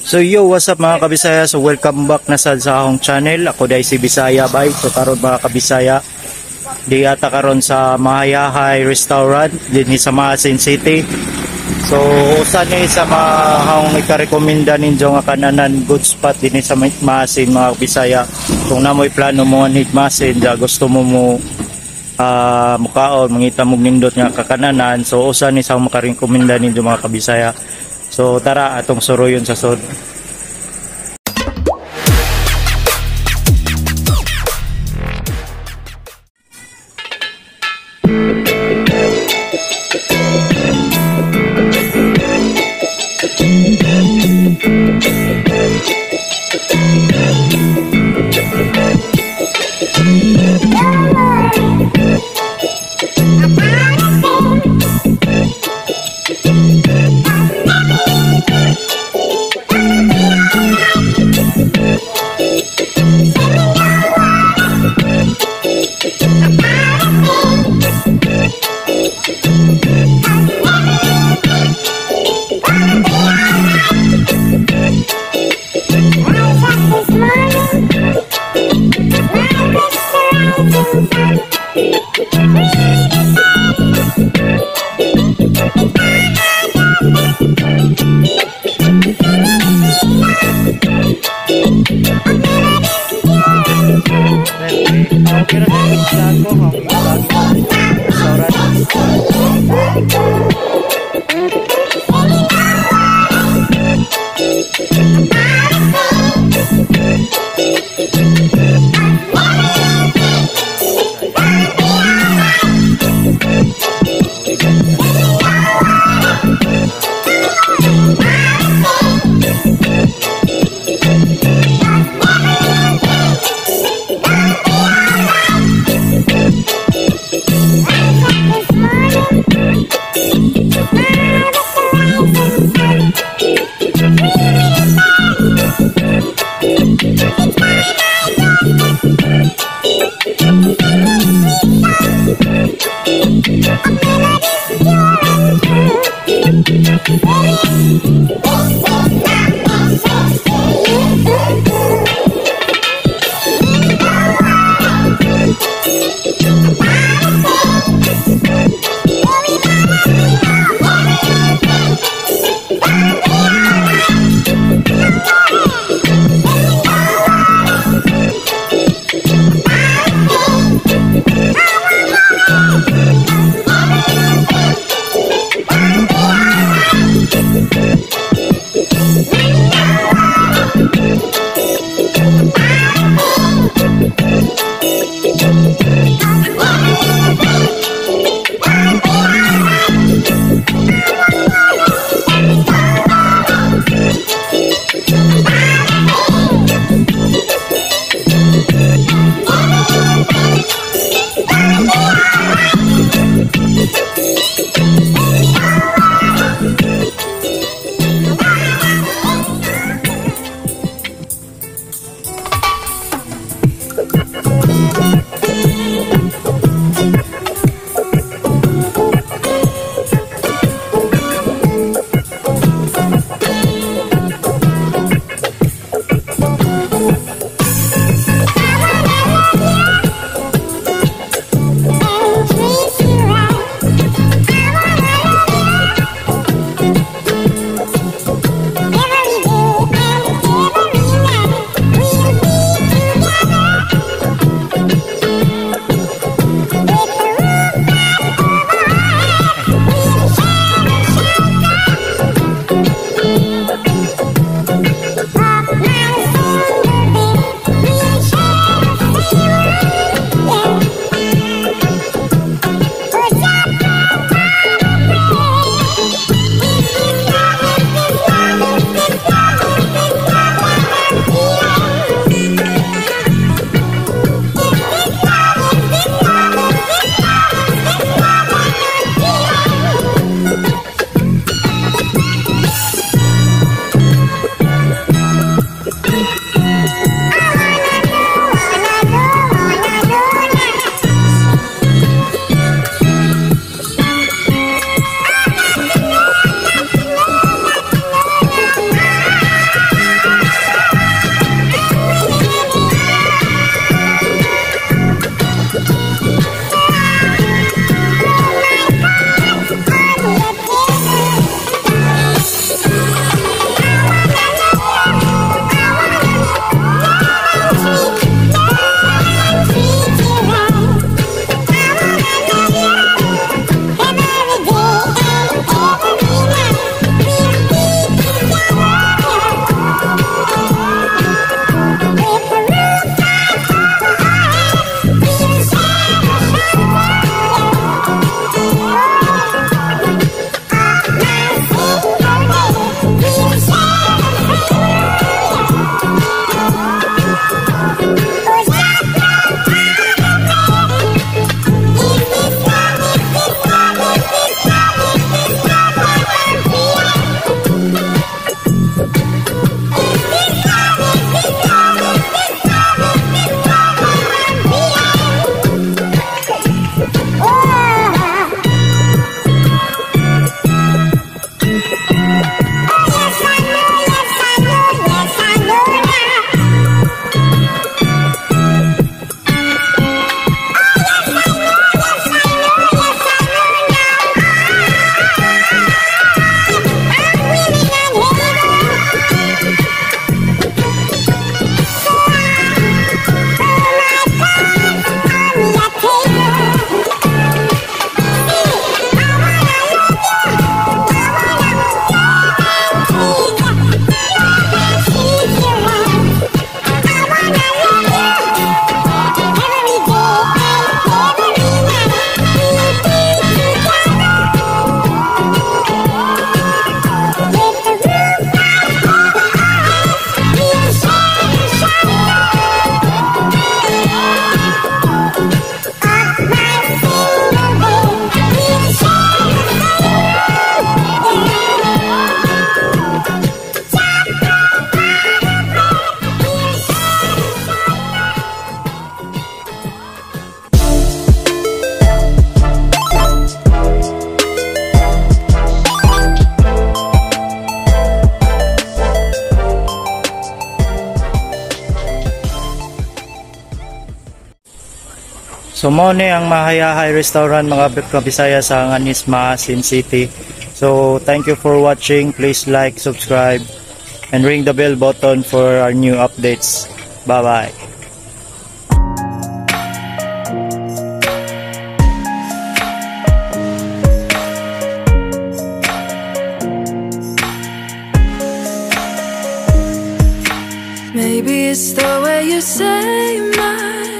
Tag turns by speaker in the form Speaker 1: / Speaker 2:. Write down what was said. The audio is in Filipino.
Speaker 1: So yo, what's up mga kabisaya? So welcome back na sa akong channel. Ako dai si Bisaya bay. So karon mga kabisaya, di ata karon sa Mahayahay Restaurant dinhi sa Maasin City. So usa ni sa mga ikarekomenda ninyo nga kananan good spot dinhi sa Maasin mga kabisaya. Kung namoy plano mo ni Maasin, da gusto mo mo ah mukaon mangita mo nindot nga kakananan. So usa ni sa makarekomenda ninyo mga kabisaya. So tara atong suruyon sa sod. Thank you. Oh, So mo ni ang Mahayahay Restaurant mga kabisaya sa Nganis Maasin City. So thank you for watching. Please like, subscribe, and ring the bell button for our new updates. Bye bye.
Speaker 2: Maybe it's the way you say my